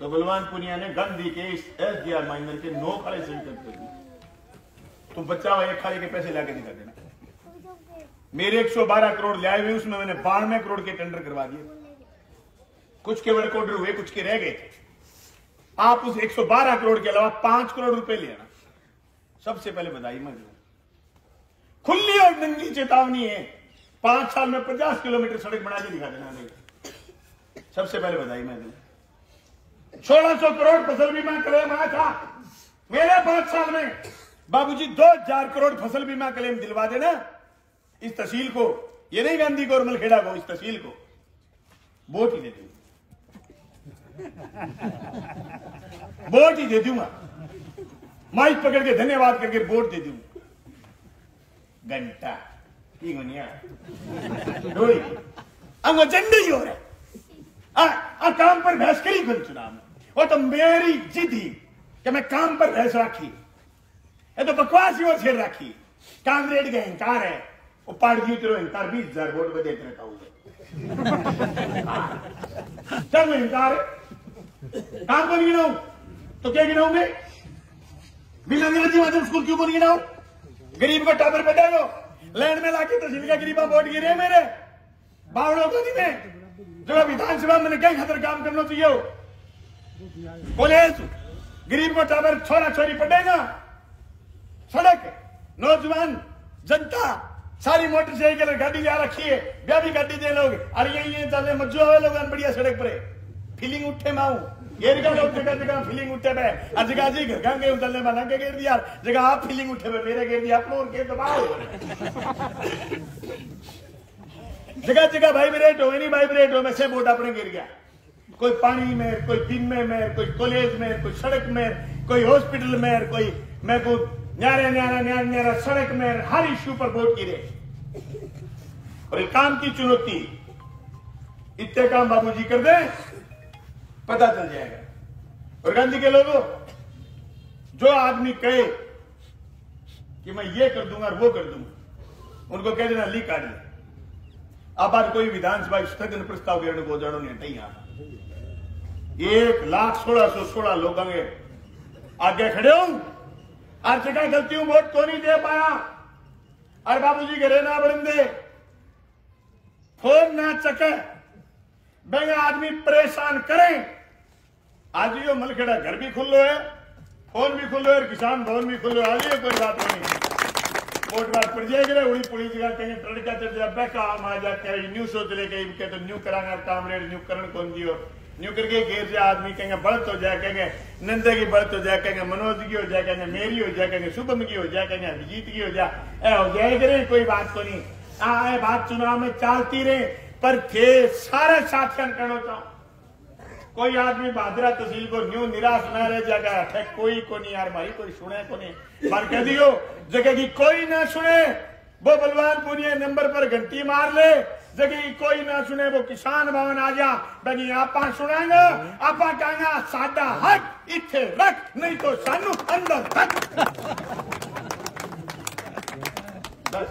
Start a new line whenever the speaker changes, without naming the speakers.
तो बलवान पुनिया ने गांधी के इस एस डी आर माइनर के नौ खड़े सेंटर कर दिए। तुम बच्चा हुआ एक खाली के पैसे लाके दिखा देना। मेरे 112 करोड़ ले आए हुए, उसमें मैंने बानवे करोड़ के टेंडर करवा दिए। कुछ के वर्क ऑर्डर हुए, कुछ के रह गए। आप उस 112 करोड़ के अलावा पाँच करोड़ रुपए ले आना। सबसे पहले बधाई मैं खुली और नंगी चेतावनी है। पाँच साल में पचास किलोमीटर सड़क बना के दिखा देना सबसे पहले बधाई मैं दूँ सोलह सौ करोड़ फ़सल बीमा क्लेम आया था। मेरे पाँच साल में। बाबूजी दो हज़ार करोड़ फ़सल बीमा क्लेम दिलवा देना। इस तहसील को ये नहीं गांधी को और मलखेड़ा को इस तहसील को। वोट ही दे दूँगा। वोट ही दे दूँगा। माइक पकड़ के धन्यवाद करके वोट दे दूँगा। घंटा। डोरी। अब ही हो रहे आ, आ काम पर भैंस करी खुल चुनाव में। वो तो मेरी जिद ही कि मैं काम पर भैंस राखी। ये तो बकवास ही और छेड़ राखी। कांग्रेस के अहंकार है, वो पाड़ दी उतरो अहंकार बीस हज़ार वोट में देते रहता हूँ। चल अहंकार है। काम को नहीं गिनाऊं तो क्या गिनाऊं मैं बिल अंग्रेज़ी माध्यम स्कूल क्यों नहीं गिनाऊं? गरीब को टावर पे डालो, लैंड में लाके तहसील का गरीबा वोट गिरे मेरे। बावड़ों को नहीं में। जो विधानसभा में कई खतर काम करना चाहिए हो। पुलिस, गरीब को टावर छोरा छोरी पड़ेगा सड़क, नौजवान, जनता, सारी मोटरसाइकिल, गाड़ी जा रखी है। ब्याह भी गाड़ी दे लोग। अरे ये ये चले मज्जो आवे लोग बढ़िया सड़क पर। फीलिंग उठे माऊ। जगह जगह फीलिंग उठे जगह जगह आप फीलिंग वाइब्रेट हो नहीं वाइब्रेट हो मैं से बोट अपने गिर गया। कोई पानी में कोई दिन में कोई कॉलेज में कोई सड़क में कोई हॉस्पिटल में कोई मैं को न्यारे, न्यारा न्यारा न्यारा, सड़क में हर इश्यू पर वोट गिरे। और काम की चुनौती, इतने काम बाबूजी कर दे, पता चल जाएगा। और गांधी के लोगों, जो आदमी कहे कि मैं ये कर दूँगा और वो कर दूँगा, उनको कह देना, ली काट ले अब आज कोई विधानसभा स्थगन प्रस्ताव को जानो नहीं हटाई यहाँ एक लाख सोलह सौ सोलह लोग आगे आगे खड़े हूँ हर जगह गलती हूँ, वोट तो नहीं दे पाया। अरे बाबू जी घरे ना बरंदे। फ़ोन ना चके। बेंगा आदमी परेशान करें। आज यो मलखेड़ा घर भी खुल्लो है फ़ोन भी खुल्लो है किसान भवन भी खुल्लो है आज कोई बात नहीं। वोट बात पड़ जाएगी उड़ी पुड़ी जगह कहीं तड़का चढ़ जा बैका आम आ जा कह न्यू सोच ले कहीं के तो न्यू करांगा कामरेड न्यू करण कौन दियो? न्यू करके घेर जा आदमी, कहेंगे, बढ़त हो जाए कहेंगे नंदे की बढ़त हो जाए कहेंगे मनोज की हो जाए कहेंगे, मेरी हो जाए कहेंगे शुभम की हो जाए कहेंगे अभिजीत की हो जाए हो जाए करे कोई बात को नहीं। आ बात चुनाव में चालती रहे, पर थे सारे साथियों करना चाहो कोई आदमी बादरा तहसील को न्यू निराश न रह जाएगा कोई को नहीं, यार, भाई कोई सुने को नहीं। पर कह दियो, जगह की कोई ना सुने, वो बलवान पुनिया नंबर पर घंटी मार ले जगह की कोई ना सुने वो किसान भवन आ जा बगी आपा सुनेंगे आपा कहेंगा साडा हक इथे रख नहीं तो सानू अंदर तक बस।